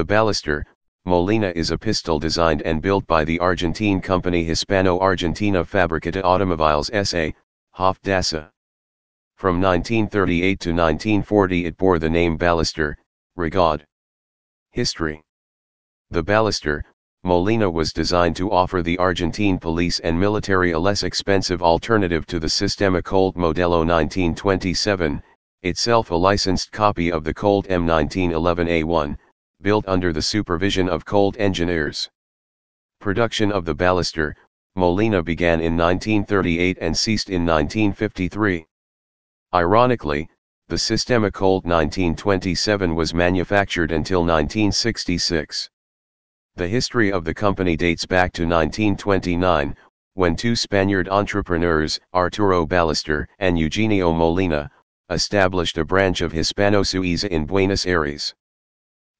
The Ballester, Molina is a pistol designed and built by the Argentine company Hispano-Argentina Fabricata Automoviles S.A., HAFDASA. From 1938 to 1940 it bore the name Ballester, Rigaud. History The Ballester, Molina was designed to offer the Argentine police and military a less expensive alternative to the Sistema Colt Modelo 1927, itself a licensed copy of the Colt M1911A1, built under the supervision of Colt engineers. Production of the Ballester, Molina began in 1938 and ceased in 1953. Ironically, the Sistema Colt 1927 was manufactured until 1966. The history of the company dates back to 1929, when two Spaniard entrepreneurs, Arturo Ballester and Eugenio Molina, established a branch of Hispano Suiza in Buenos Aires.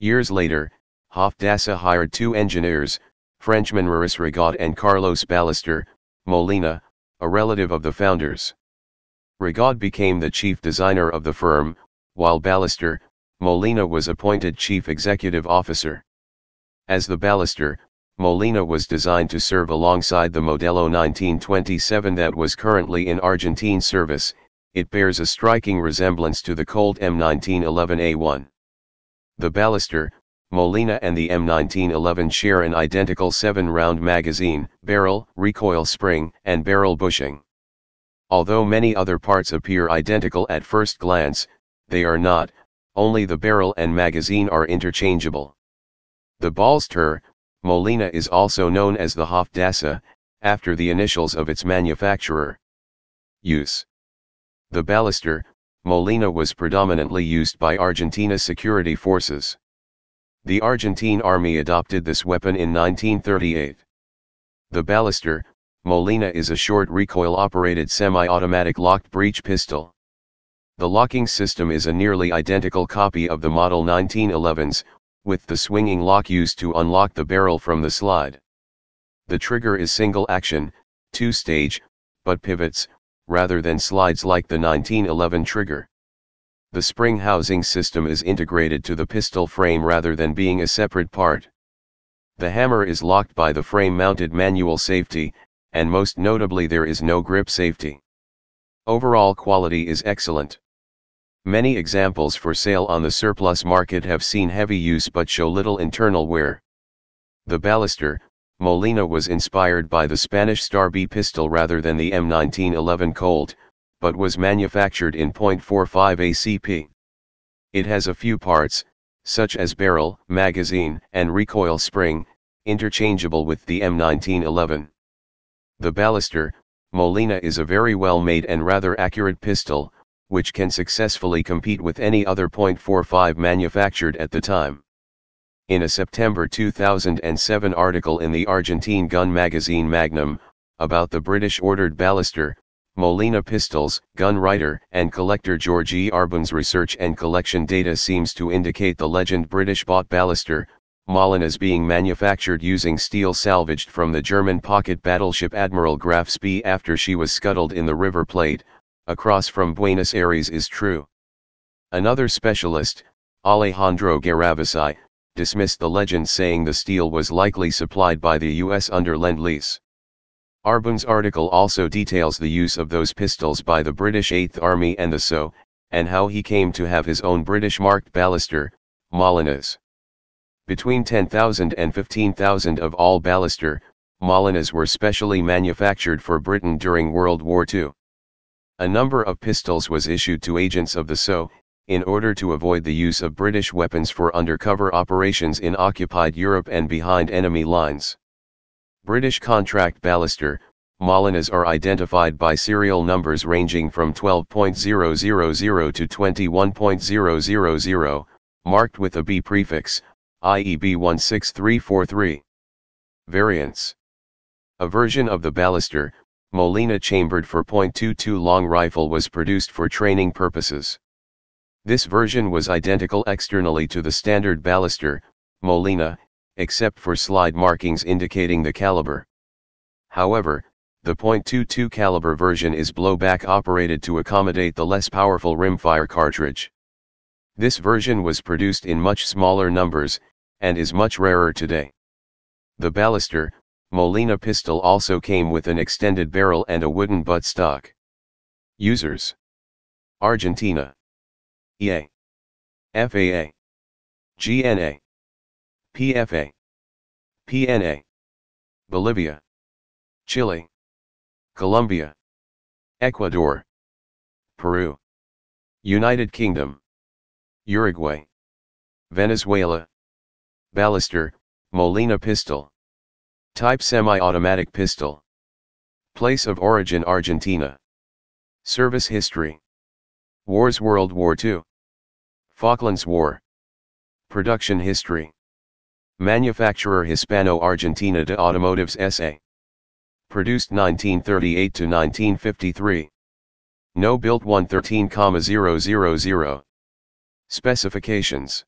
Years later, HAFDASA hired two engineers, Frenchman Maurice Rigaud and Carlos Ballester, Molina, a relative of the founders. Rigaud became the chief designer of the firm, while Ballester, Molina was appointed chief executive officer. As the Ballester, Molina was designed to serve alongside the Modelo 1927 that was currently in Argentine service, it bears a striking resemblance to the Colt M1911A1. The Ballester, Molina and the M1911 share an identical 7-round magazine, barrel, recoil spring, and barrel bushing. Although many other parts appear identical at first glance, they are not, only the barrel and magazine are interchangeable. The Ballester, Molina is also known as the HAFDASA, after the initials of its manufacturer. Use The Ballester, Molina was predominantly used by Argentina security forces. The Argentine army adopted this weapon in 1938. The Ballester, Molina is a short recoil-operated semi-automatic locked breech pistol. The locking system is a nearly identical copy of the Model 1911s, with the swinging lock used to unlock the barrel from the slide. The trigger is single action, two-stage, but pivots, rather than slides like the 1911 trigger. The spring housing system is integrated to the pistol frame rather than being a separate part. The hammer is locked by the frame-mounted manual safety, and most notably there is no grip safety. Overall quality is excellent. Many examples for sale on the surplus market have seen heavy use but show little internal wear. The Ballester, Molina was inspired by the Spanish Star B pistol rather than the M1911 Colt, but was manufactured in .45 ACP. It has a few parts, such as barrel, magazine, and recoil spring, interchangeable with the M1911. The Ballester, Molina is a very well made and rather accurate pistol, which can successfully compete with any other .45 manufactured at the time. In a September 2007 article in the Argentine gun magazine Magnum, about the British ordered Ballester, Molina pistols, gun writer and collector George E. Arbun's research and collection data seems to indicate the legend British bought Ballester, Molina is being manufactured using steel salvaged from the German pocket battleship Admiral Graf Spee after she was scuttled in the River Plate, across from Buenos Aires is true. Another specialist, Alejandro Garavasi, dismissed the legend saying the steel was likely supplied by the US under Lend-Lease. Arbun's article also details the use of those pistols by the British 8th Army and the SO, and how he came to have his own British-marked Ballester, Molinas. Between 10,000 and 15,000 of all Ballester, Molinas were specially manufactured for Britain during World War II. A number of pistols was issued to agents of the SO, in order to avoid the use of British weapons for undercover operations in occupied Europe and behind enemy lines. British contract Ballester, Molinas are identified by serial numbers ranging from 12.000 to 21.000, marked with a B prefix, i.e. B16343. Variants A version of the Ballester, Molina chambered for .22 long rifle was produced for training purposes. This version was identical externally to the standard Ballester, Molina, except for slide markings indicating the caliber. However, the .22 caliber version is blowback operated to accommodate the less powerful rimfire cartridge. This version was produced in much smaller numbers, and is much rarer today. The Ballester, Molina pistol also came with an extended barrel and a wooden buttstock. Users Argentina EA FAA GNA PFA PNA Bolivia. Chile. Colombia. Ecuador. Peru. United Kingdom. Uruguay. Venezuela. Ballester, Molina pistol. Type semi-automatic pistol. Place of origin Argentina. Service history. Wars World War II Falklands War Production history Manufacturer Hispano-Argentina de Automotives S.A. Produced 1938 to 1953. No built 113,000. Specifications.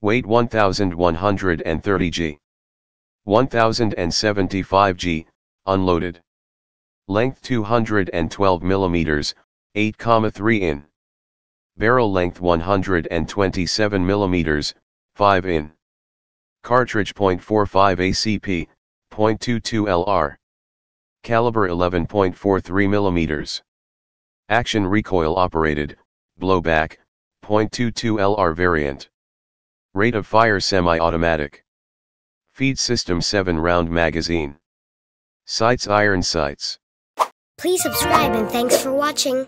Weight 1130 g. 1075 g, unloaded. Length 212 mm, 8,3 in. Barrel length 127 mm, 5 in. Cartridge .45 ACP, .22 LR. Caliber 11.43 mm. Action recoil operated, blowback, .22 LR variant. Rate of fire semi-automatic. Feed system 7 round magazine. Sights iron sights. Please subscribe and thanks for watching.